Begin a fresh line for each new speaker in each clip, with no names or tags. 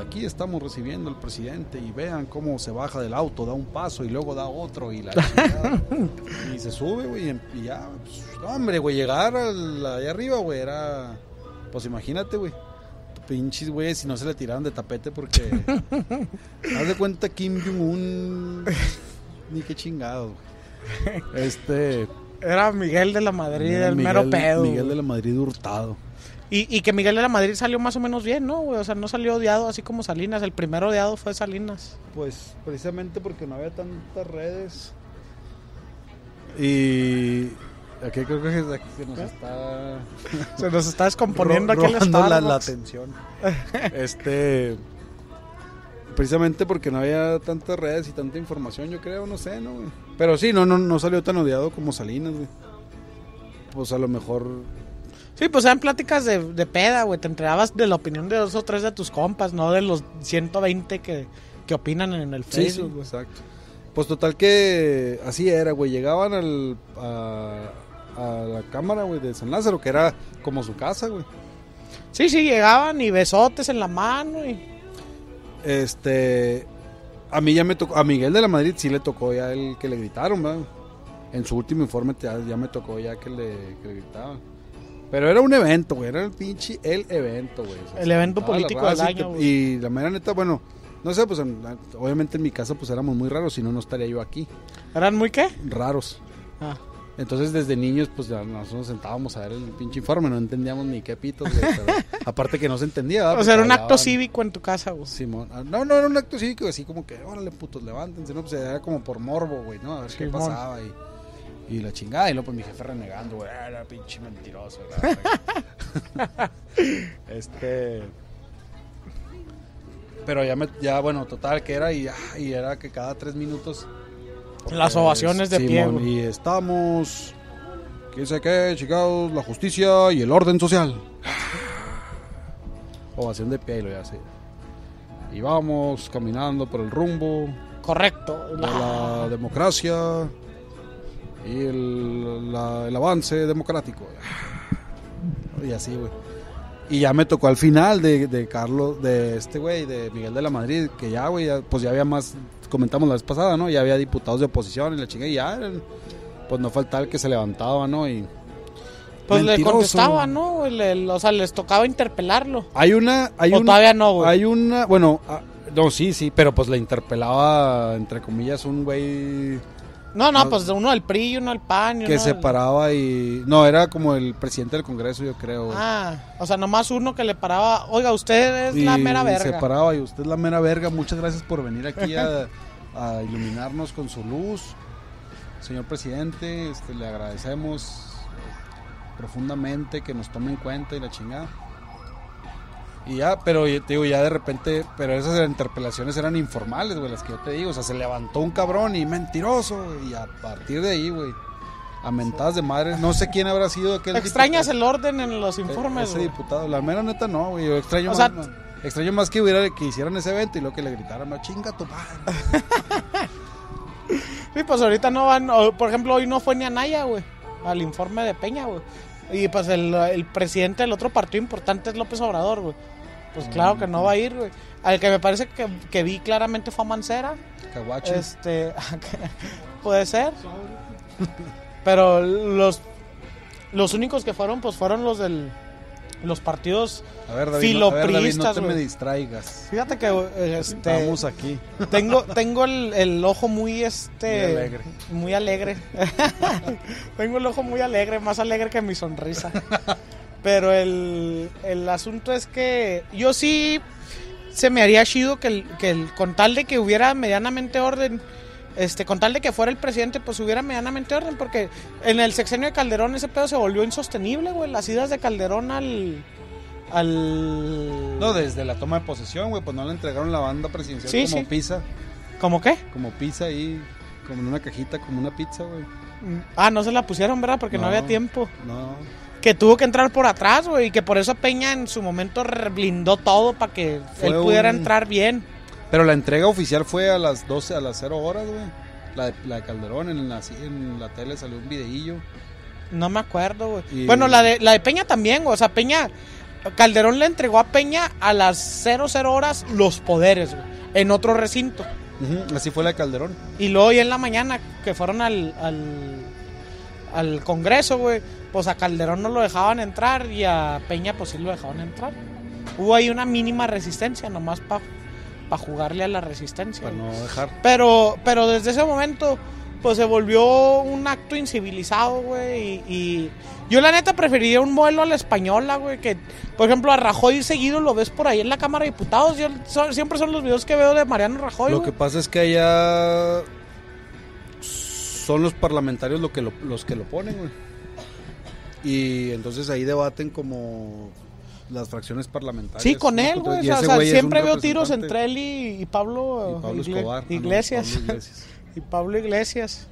aquí estamos recibiendo al presidente y vean cómo se baja del auto, da un paso y luego da otro y la y se sube, güey, y ya, pues, hombre, güey, llegar al, allá arriba, güey, era, pues imagínate, güey, pinches, güey, si no se le tiraron de tapete porque, haz de cuenta Kim Jong-un, ni qué chingado, güey. Este...
Era Miguel de la Madrid, el mero pedo.
Miguel de la Madrid hurtado.
Y, y, que Miguel de la Madrid salió más o menos bien, ¿no? O sea, no salió odiado así como Salinas. El primer odiado fue Salinas.
Pues precisamente porque no había tantas redes. Y aquí creo que se nos está...
se nos está descomponiendo aquí el
la, la atención. este... Precisamente porque no había tantas redes y tanta información, yo creo, no sé, ¿no? Pero sí, no, no, no salió tan odiado como Salinas, güey. Pues a lo mejor
Sí, pues eran pláticas de, de peda, güey. Te enterabas de la opinión de dos o tres de tus compas, no de los 120 que, que opinan en el Facebook.
Sí, exacto. Pues total que así era, güey. Llegaban al, a, a la cámara, güey, de San Lázaro, que era como su casa, güey.
Sí, sí, llegaban y besotes en la mano y...
Este... A mí ya me tocó... A Miguel de la Madrid sí le tocó ya el que le gritaron, ¿verdad? En su último informe ya, ya me tocó ya que le, que le gritaban. Pero era un evento, güey. Era el pinche el evento, güey.
el evento político del año,
güey. Y la mera neta, bueno, no sé, pues obviamente en mi casa pues éramos muy raros, si no, no estaría yo aquí.
¿Eran muy qué?
Raros. Ah. Entonces desde niños pues ya nosotros nos sentábamos a ver el pinche informe, no entendíamos ni qué pitos, güey. aparte que no se entendía.
O sea, era un acto cívico en tu casa, güey.
Simón. Ah, no, no era un acto cívico, así como que, órale putos, levántense, ¿no? Pues era como por morbo, güey, ¿no? A ver qué pasaba y... Y la chingada, y luego pues mi jefe renegando, güey, ah, era pinche mentiroso. este. Pero ya, me, ya, bueno, total, que era, y, y era que cada tres minutos.
Las ovaciones de pie.
Y estamos. ¿Quién sé qué, chicos? La justicia y el orden social. Ovación de pie, lo ya sé. Y vamos caminando por el rumbo.
Correcto.
De la democracia y el, el avance democrático. Y así, güey. Y ya me tocó al final de, de Carlos, de este güey, de Miguel de la Madrid, que ya, güey, pues ya había más, comentamos la vez pasada, ¿no? Ya había diputados de oposición y la chinga, y ya, pues no faltaba el que se levantaba, ¿no? Y.
Pues le contestaba, ¿no? o sea, les tocaba interpelarlo.
Hay una. Hay
o todavía no, güey.
Hay una. Bueno, ah, no, sí, sí, pero pues le interpelaba, entre comillas, un güey
no, no, pues uno al PRI y uno al PAN.
que se paraba y... No, era como el presidente del Congreso, yo creo.
Ah, o sea, nomás uno que le paraba, oiga, usted es la mera verga.
se paraba y usted es la mera verga. Muchas gracias por venir aquí a, iluminarnos con su luz. Señor presidente, este, le agradecemos profundamente que nos tome en cuenta y la chingada. Y ya, pero te digo, ya de repente, pero esas interpelaciones eran informales, güey, las que yo te digo. O sea, se levantó un cabrón y mentiroso, y a partir de ahí, güey, a mentadas de madre. No sé quién habrá sido aquel.
¿Extrañas el orden en los informes,
Ese diputado, la mera neta no, güey. Yo extraño más, extraño más que hubiera que hicieran ese evento y luego que le gritaran, no chinga tu padre.
sí, pues ahorita no van, por ejemplo, hoy no fue ni Anaya, güey, al informe de Peña, güey. Y pues el, el presidente del otro partido importante es López Obrador, güey. Pues claro que no va a ir, güey. Al que me parece que, que vi claramente fue a Mancera.
Caguache.
Este, puede ser. Pero los los únicos que fueron, pues fueron los del los partidos
a ver, David, filopristas. No, te me distraigas.
Fíjate que este,
estamos aquí.
Tengo tengo el, el ojo muy este
muy alegre.
Muy alegre. tengo el ojo muy alegre, más alegre que mi sonrisa. Pero el, el asunto es que yo sí se me haría chido que, el, que el, con tal de que hubiera medianamente orden, este, con tal de que fuera el presidente, pues hubiera medianamente orden, porque en el sexenio de Calderón ese pedo se volvió insostenible, güey, las idas de Calderón al... al...
No, desde la toma de posesión, güey, pues no le entregaron la banda presidencial como pizza.
¿Cómo qué?
Como pizza ahí, como en una cajita, como una pizza, güey.
Ah, no se la pusieron, ¿verdad? Porque no había tiempo.
No
que tuvo que entrar por atrás, güey, y que por eso Peña en su momento blindó todo para que él pudiera entrar bien.
Pero la entrega oficial fue a las 12, a las 0 horas, güey. La de, la de Calderón, en la, en la tele salió un videillo.
No me acuerdo, güey. Bueno, la de, la de Peña también, güey. O sea, Peña, Calderón le entregó a Peña a las 00 horas los poderes, güey, en otro recinto.
Así fue la de Calderón.
Y luego ya en la mañana que fueron al, al, al Congreso, güey, pues a Calderón no lo dejaban entrar y a Peña pues sí lo dejaban entrar. Hubo ahí una mínima resistencia nomás para jugarle a la resistencia.
Para no dejar.
Pero, pero desde ese momento, pues se volvió un acto incivilizado, güey. Y, y yo la neta preferiría un modelo a la española, güey. Que, por ejemplo, a Rajoy seguido lo ves por ahí en la Cámara de Diputados. Yo, son- siempre son los videos que veo de Mariano Rajoy.
Lo que pasa es que allá son los parlamentarios lo que lo- los que lo ponen, güey. Y entonces ahí debaten como las fracciones parlamentarias.
Sí, con él, güey. O sea, siempre veo tiros entre él y, y Pablo,
Y Pablo
Igle-
Escobar. ah, no. Pablo Iglesias.
y Pablo Iglesias.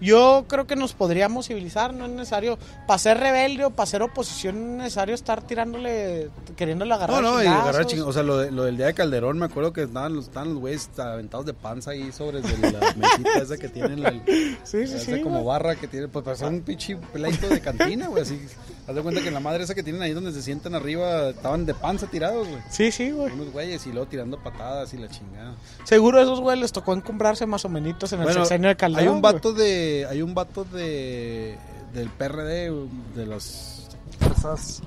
Yo creo que nos podríamos civilizar, no es necesario, para ser rebelde o para ser oposición, no es necesario estar tirándole, queriéndole agarrar
No, no, y
chingazos.
agarrar ching- O sea, lo, de- lo del día de Calderón, me acuerdo que estaban los, estaban los güeyes aventados de panza ahí sobre de la mesita esa que tienen la,
Sí, sí,
esa
sí.
como
güey.
barra que tiene, pues pasó un pinche pleito de cantina, güey, así. Haz de cuenta que la madre esa que tienen ahí donde se sientan arriba estaban de panza tirados, güey.
Sí, sí, güey.
Unos güeyes y luego tirando patadas y la chingada.
Seguro a esos güeyes les tocó encumbrarse más o menos en el
Bueno,
sexenio de Calderón.
hay un
güey.
vato de hay un vato de del PRD de las fuerzas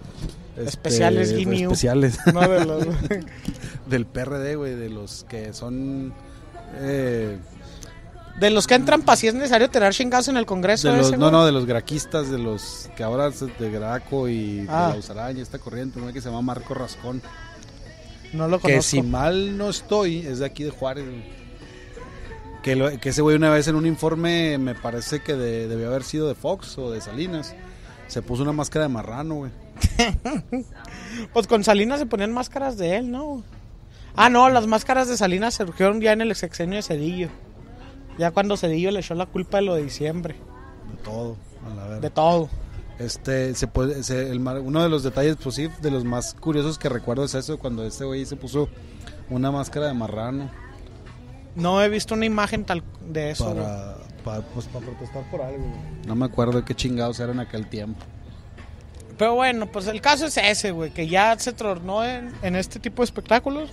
este,
Especiales, Guinea.
especiales
No, de los-
del PRD, güey, de los que son eh,
de los que entran para si es necesario tirar chingados en el Congreso.
de los,
ese,
no, no, de los graquistas, de los que ahora de Graco y
Ah.
de la Usaraña, esta corriente, ¿no? que se llama Marco Rascón.
No lo
Que
conozco.
si mal no estoy, es de aquí de Juárez. güey. Que, lo- que ese güey una vez en un informe, me parece que de- debió haber sido de Fox o de Salinas, se puso una máscara de marrano, güey.
Pues con Salinas se ponían máscaras de él, ¿no? Ah, no, las máscaras de Salinas surgieron ya en el sexenio de Cedillo. Ya cuando Cedillo le echó la culpa de lo de diciembre.
De todo, a la verga.
De todo.
Este, se puede, se- el uno de los detalles, pues sí, de los más curiosos que recuerdo es eso, cuando este güey se puso una máscara de marrano
No he visto una imagen tal de eso.
para, para, pues, para protestar por algo. güey. No me acuerdo qué chingados eran en aquel tiempo.
Pero bueno, pues el caso es ese, güey, que ya se tornó en, en este tipo de espectáculos.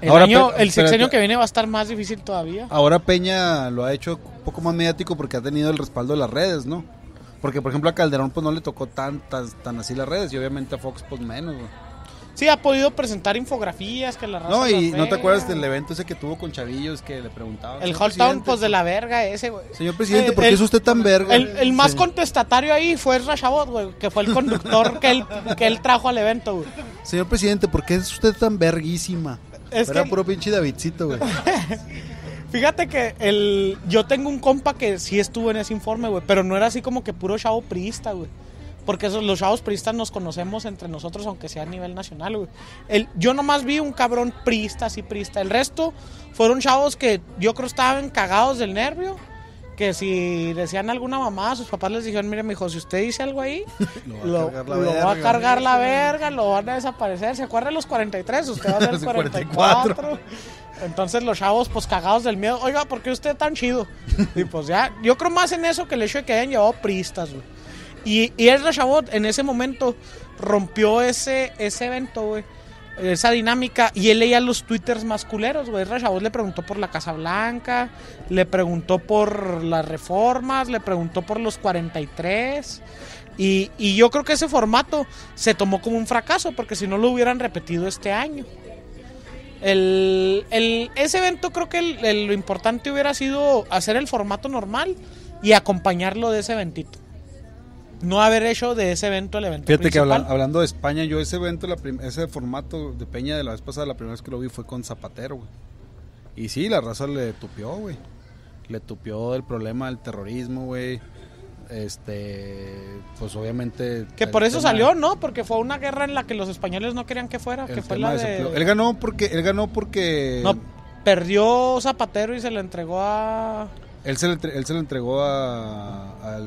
El,
Ahora,
año- el sexenio
espérate.
que viene va a estar más difícil todavía.
Ahora Peña lo ha hecho un poco más mediático porque ha tenido el respaldo de las redes, ¿no? Porque, por ejemplo, a Calderón pues no le tocó tan, tan, tan así las redes y obviamente a Fox pues menos, güey.
Sí, ha podido presentar infografías que la raza
No, y no te acuerdas del evento ese que tuvo con Chavillos que le preguntaban.
El
"Señor
Hot Town,
presidente,
pues de la verga ese, güey.
Señor presidente, ¿por
Eh,
qué
el-
es usted tan verga?
El, el más
Sí.
contestatario ahí fue Rashabot, güey, que fue el conductor que él, que él trajo al evento, güey.
Señor presidente, ¿por qué es usted tan verguísima?
Es
Era
que-
puro pinche Davidcito, güey.
Fíjate que el, yo tengo un compa que sí estuvo en ese informe, güey, pero no era así como que puro chavo priista, güey. Porque esos, los chavos priistas nos conocemos entre nosotros, aunque sea a nivel nacional, güey. El, yo nomás vi un cabrón priista, así priista. El resto fueron chavos que yo creo estaban cagados del nervio. Que si decían alguna mamá, sus papás les dijeron, mire, mijo, si usted dice algo ahí,
Lo va a cargar la
lo va a
verga".
cargar la verga, lo van a desaparecer. ¿Se acuerda de los 43? Usted va a ser el
Los
44.
44.
Entonces los chavos, pues cagados del miedo. Oiga, ¿por qué usted tan chido? Y pues ya, yo creo más en eso que el hecho de que hayan llevado priistas, güey. Y, y Ezra Chabot en ese momento rompió ese, ese evento. Esa dinámica. Y él leía los twitters más culeros, güey. Ezra Chabot le preguntó por la Casa Blanca, le preguntó por las reformas, le preguntó por los 43. Y, y yo creo que ese formato se tomó como un fracaso, porque si no lo hubieran repetido este año. El, el- ese evento creo que el- el- lo importante hubiera sido hacer el formato normal y acompañarlo de ese eventito. No haber hecho de ese evento el evento
Fíjate que habla- hablando de España, yo ese evento, la ese formato de Peña de la vez pasada, la primera vez que lo vi fue con Zapatero, güey. Y sí, la raza le tupió, güey. Le tupió el problema del terrorismo, güey. Este, pues obviamente...
Que por eso
tema-
salió, ¿no? Porque fue una guerra en la que los españoles no querían que fuera, que fue la
de. Él ganó porque... Él ganó porque...
No, perdió Zapatero y se le entregó a...
Él se le, él se le entregó a, al...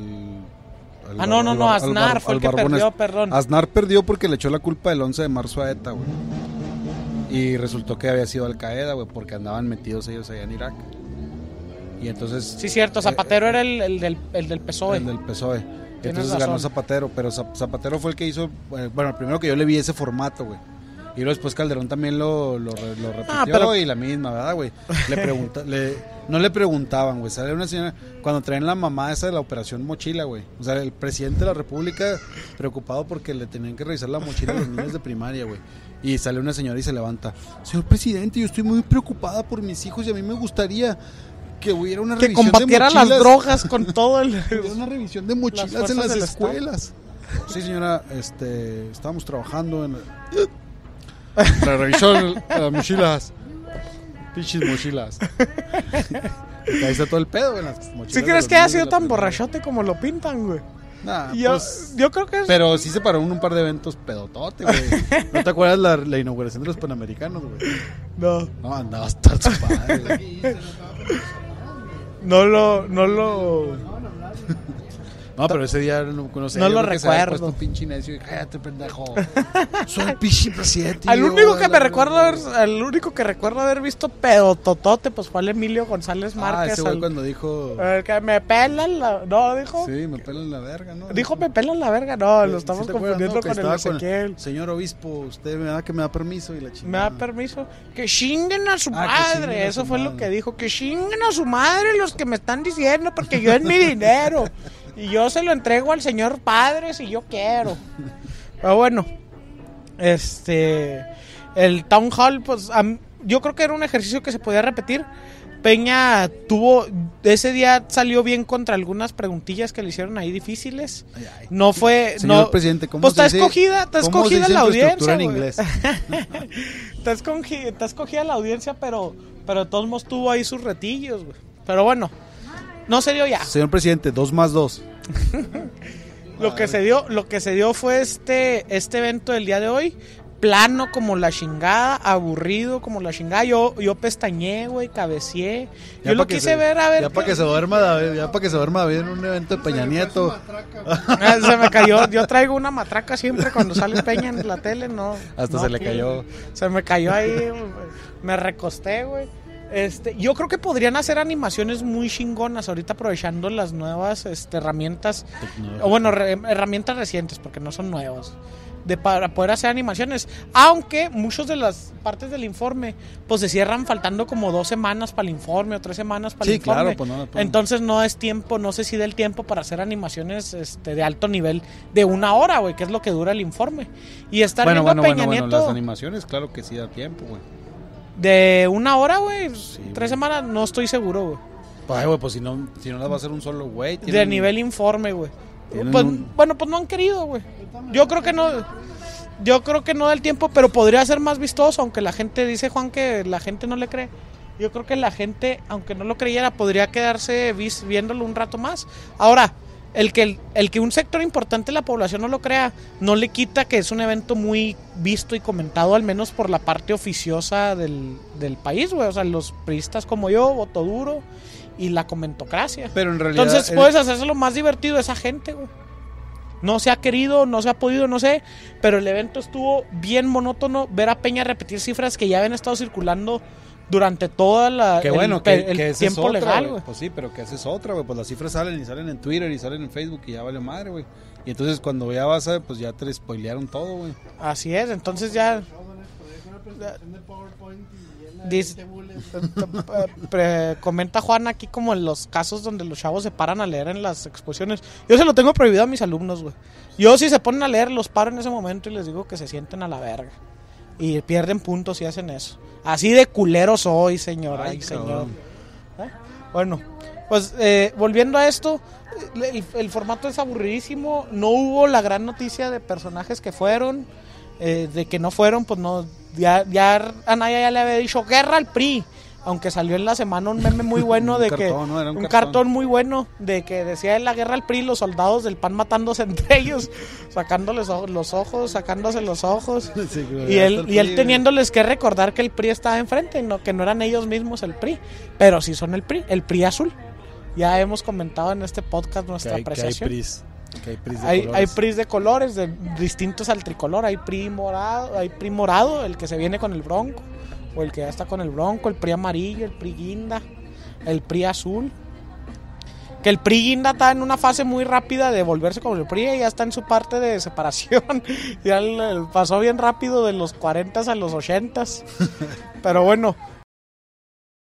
al
Ah, no, no,
al
no, Aznar fue el que perdió, perdón.
Aznar perdió porque le echó la culpa del 11 de marzo a ETA, güey. Y resultó que había sido Al Qaeda, güey, porque andaban metidos ellos allá en Irak. Y entonces...
Sí, cierto, Zapatero era el, el del, el del PSOE.
El del PSOE. Entonces ganó. Zapatero, pero Zap- Zapatero fue el que hizo, eh, bueno, el primero que yo le vi ese formato, güey. Y luego después Calderón también lo, lo, lo repitió
Ah, pero-
y la misma, ¿verdad, güey? Le pregunta, le, no le preguntaban, güey. Sale una señora, cuando traen la mamá esa de la operación mochila, güey. O sea, el presidente de la república preocupado porque le tenían que revisar la mochila a los niños de primaria, güey. Y sale una señora y se levanta. Señor presidente, yo estoy muy preocupada por mis hijos y a mí me gustaría que hubiera una
Que
revisión de
combatiera las
mochilas.
drogas con todo el...
Una revisión de mochilas en las
Estado.
escuelas. Sí, señora, este, estábamos trabajando en la revisión de las mochilas. Pinches mochilas. Y ahí está todo el pedo, güey, en las mochilas.
¿Sí crees que haya sido tan borrachote como lo pintan, güey?
Nah,
Yo,
pues,
yo creo que es...
pero sí se paró en un par de eventos pedotote, güey. ¿No te acuerdas la, la inauguración de los Panamericanos, güey?
No,
No, andaba hasta su padre,
no lo... No lo...
No, pero ese día no, no sé,
No lo recuerdo.
puesto pinche necio y cállate, pendejo. Soy el pinche presidente.
Al único que me recuerdo al único que recuerdo haber visto pedototote, pues fue al Emilio González
Ah,
Márquez.
ese güey cuando dijo...
el que me pelan la... No, dijo...
Sí, me pelan la verga, ¿no?
Dijo me pelan la verga. No, lo estamos
¿sí te acuerdas,
confundiendo con el Ezequiel.
Señor obispo, usted me da que me da permiso y la chingada.
Me da permiso. Que chinguen a su
Ah,
madre. Eso
su
fue lo que dijo. Que chinguen a su madre los que me están diciendo porque yo es mi dinero. Y yo se lo entrego al señor padre si yo quiero. Pero bueno. Este. El Town Hall, pues yo creo que era un ejercicio que se podía repetir. Peña tuvo. Ese día salió bien contra algunas preguntillas que le hicieron ahí difíciles. No fue.
Señor
no,
presidente, ¿cómo
pues
se
está
dice-
escogida, está escogida la audiencia.
en inglés?
Está, escogi- está escogida la audiencia, pero, pero de todos modos tuvo ahí sus retillos, güey. Pero bueno, no se dio ya.
Señor presidente, dos más dos.
Lo que se dio, lo que se dio fue este, este evento del día de hoy. Plano como la chingada, aburrido como la chingada. Yo, yo pestañé, güey, cabeceé.
Ya
Yo lo quise
se-
ver, a ver.
Ya para que se duerma David, ya para que se duerma David en un evento de Peña Nieto.
Ah, se me cayó. Yo traigo una matraca siempre cuando sale Peña en la tele, no.
Hasta
no
se le cayó.
Se me cayó ahí, me recosté, güey. Este, yo creo que podrían hacer animaciones muy chingonas ahorita aprovechando las nuevas este, herramientas, o bueno, re- herramientas recientes, porque no son nuevas, de para poder hacer animaciones. Aunque muchas de las partes del informe, pues se cierran faltando como dos semanas para el informe o tres semanas para el
Sí,
informe.
claro, pues no pueden-
Entonces no es tiempo, no sé si del tiempo para hacer animaciones este, de alto nivel de una hora, güey, que es lo que dura el informe. Y estar
Bueno,
viendo
bueno,
a Peña
bueno, bueno,
Nieto
las animaciones, claro que sí da tiempo, güey.
De una hora, güey, tres
güey.
semanas, no estoy seguro, güey.
Ay, güey, pues si no, si no las va a hacer un solo güey.
De nivel informe, güey. Pues,
un-
Bueno, pues no han querido, güey. Yo creo que no. Yo creo que no da el tiempo, pero podría ser más vistoso, aunque la gente dice Juan que la gente no le cree. Yo creo que la gente, aunque no lo creyera, podría quedarse viéndolo un rato más. Ahora, el que, el que un sector importante de la población no lo crea, no le quita que es un evento muy visto y comentado, al menos por la parte oficiosa del, del país, güey. O sea, los priistas como yo, voto duro y la comentocracia.
Pero en realidad.
Entonces
el-
puedes hacérselo más divertido a esa gente, güey. No se ha querido, no se ha podido, no sé. Pero el evento estuvo bien monótono. Ver a Peña repetir cifras que ya habían estado circulando durante toda la
Qué
el
bueno,
pe-
que,
el
que
tiempo
otra,
legal,
güey. Pues sí, pero que esa es otra, güey. Pues las cifras salen y salen en Twitter y salen en Facebook y ya vale madre, güey. Y entonces cuando ya vas a, pues ya te spoilearon todo, güey.
Así es, entonces ya. Dice- comenta Juan aquí como en los casos donde los chavos se paran a leer en las exposiciones. Yo se lo tengo prohibido a mis alumnos, güey. Yo si se ponen a leer los paro en ese momento y les digo que se sienten a la verga. Y pierden puntos si hacen eso. Así de culero soy, señor. Ay,
Ay,
señor. ¿Eh? Bueno, pues eh, volviendo a esto, el, el formato es aburridísimo. No hubo la gran noticia de personajes que fueron, eh, de que no fueron, pues no. Ya, ya Anaya ya le había dicho guerra al PRI. Aunque salió en la semana un meme muy bueno
Un
de
cartón,
que.
un
un
cartón.
cartón muy bueno de que decía la guerra al PRI, los soldados del PAN matándose entre ellos, sacándoles los ojos, sacándose los ojos.
Sí,
Y él, y él teniéndoles que recordar que el PRI estaba enfrente, no, que no eran ellos mismos el PRI, pero sí son el PRI, el PRI azul. Ya hemos comentado en este podcast
Que
nuestra
que hay
apreciación.
pris. Que hay pris de
Hay,
colores.
hay PRIs de colores, de, distintos al tricolor. Hay PRI morado, hay PRI morado, el que se viene con el bronco, o el que ya está con el bronco, el PRI amarillo, el PRI guinda, el PRI azul. que el PRI Guinda está en una fase muy rápida de volverse como el PRI, y ya está en su parte de separación. ya pasó bien rápido de los 40 a los 80. Pero bueno,